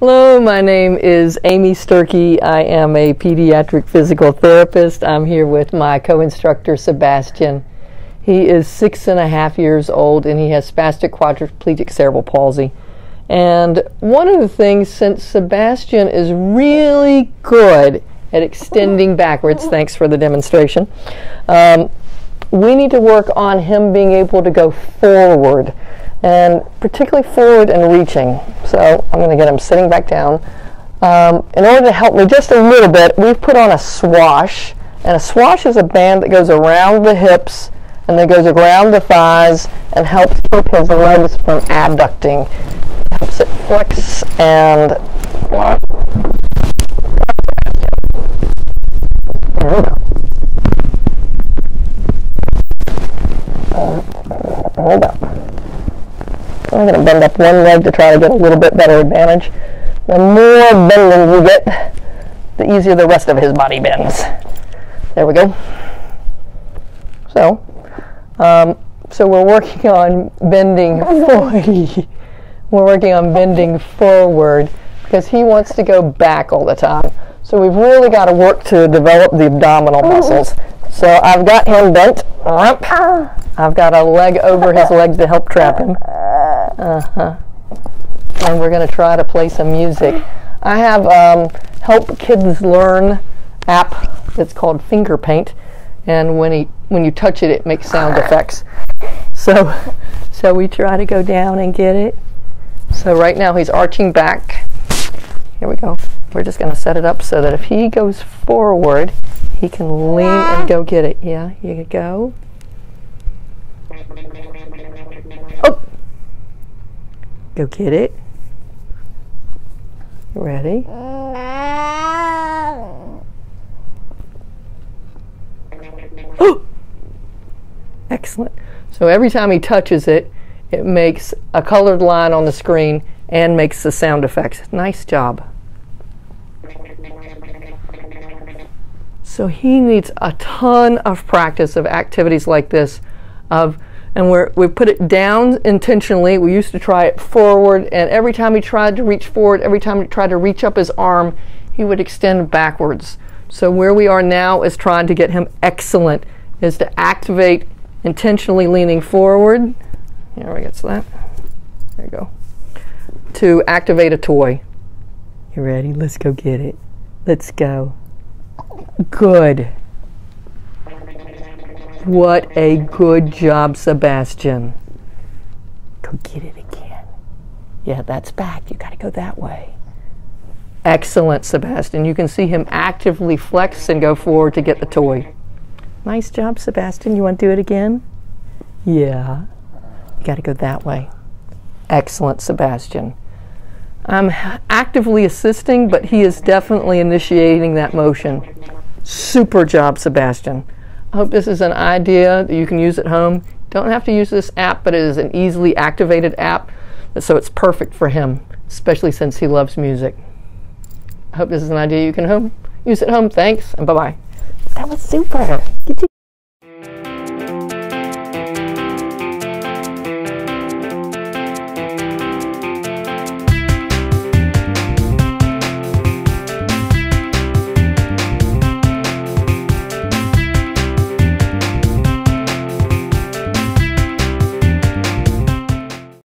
Hello, my name is Amy Sturkey. I am a pediatric physical therapist. I'm here with my co-instructor Sebastian. He is six and a half years old and he has spastic quadriplegic cerebral palsy. And one of the things, since Sebastian is really good at extending backwards, thanks for the demonstration, um, we need to work on him being able to go forward and particularly forward and reaching. So I'm going to get him sitting back down. Um, in order to help me just a little bit, we've put on a swash. And a swash is a band that goes around the hips and then goes around the thighs and helps keep his legs from abducting. Helps it flex and there we go. Hold up. I'm going to bend up one leg to try to get a little bit better advantage. The more bending you get, the easier the rest of his body bends. There we go. So, um, so we're working on bending we're working on bending forward because he wants to go back all the time. So we've really got to work to develop the abdominal muscles. So I've got him bent. I've got a leg over his legs to help trap him. Uh-huh. And we're going to try to play some music. I have um, Help Kids Learn app that's called Finger Paint, and when he when you touch it, it makes sound effects. So, so we try to go down and get it. So right now he's arching back. Here we go. We're just going to set it up so that if he goes forward, he can lean and go get it. Yeah, you go. Go get it. Ready? Oh! Excellent. So every time he touches it, it makes a colored line on the screen and makes the sound effects. Nice job. So he needs a ton of practice of activities like this of and we're, we put it down intentionally. We used to try it forward, and every time he tried to reach forward, every time he tried to reach up his arm, he would extend backwards. So where we are now is trying to get him excellent, is to activate intentionally leaning forward. Here we get to that. There you go. To activate a toy. You ready? Let's go get it. Let's go. Good. What a good job, Sebastian. Go get it again. Yeah, that's back. You got to go that way. Excellent, Sebastian. You can see him actively flex and go forward to get the toy. Nice job, Sebastian. You want to do it again? Yeah. You got to go that way. Excellent, Sebastian. I'm actively assisting, but he is definitely initiating that motion. Super job, Sebastian. I hope this is an idea that you can use at home. Don't have to use this app, but it is an easily activated app, so it's perfect for him, especially since he loves music. I hope this is an idea you can home, use at home. Thanks, and bye-bye. That was super.